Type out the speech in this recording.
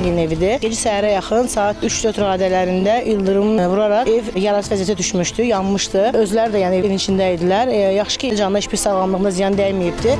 valideyn evidir. Gecə səhərə yaxın saat 3-4 radələrində ildırım vuraraq ev yararsız vəziyyətə düşmüşdü, yanmışdı. Özləri də yəni evin içində idilər. E, yaxşı ki, canına heç bir sağlamlığına ziyan dəyməyibdi.